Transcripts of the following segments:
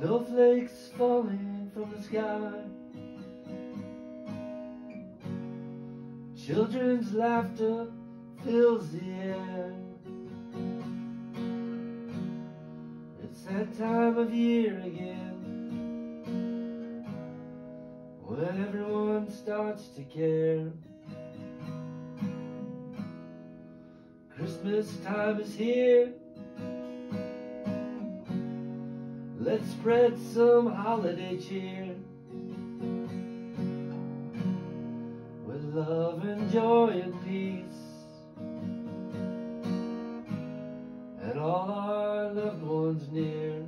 Snowflakes falling from the sky. Children's laughter fills the air. It's that time of year again when everyone starts to care. Christmas time is here. Let's spread some holiday cheer with love and joy and peace and all our loved ones near.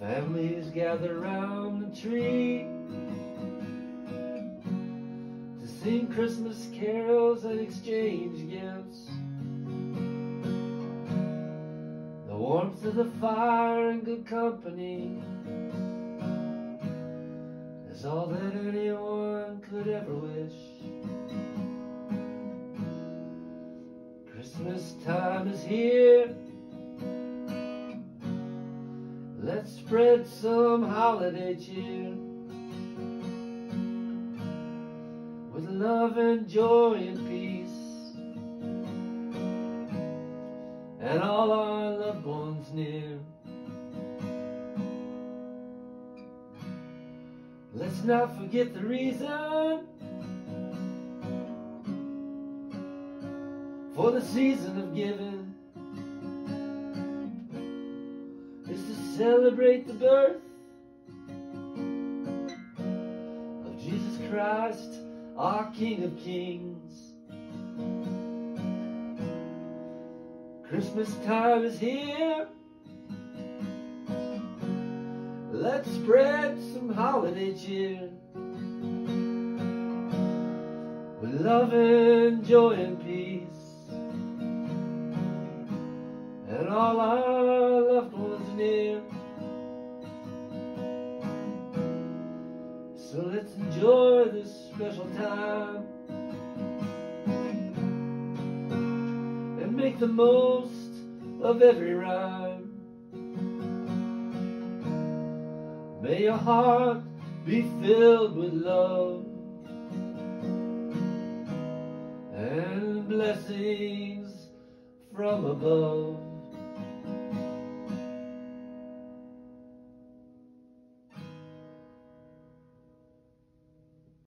Families gather round the tree to sing Christmas carols and exchange gifts. Warmth of the fire and good company is all that anyone could ever wish. Christmas time is here. Let's spread some holiday cheer with love and joy and peace and all our loved ones near. Let's not forget the reason for the season of giving is to celebrate the birth of Jesus Christ, our King of Kings. Christmas time is here. Let's spread some holiday cheer with love and joy and peace and all our loved ones near. So let's enjoy this special time make the most of every rhyme. May your heart be filled with love and blessings from above.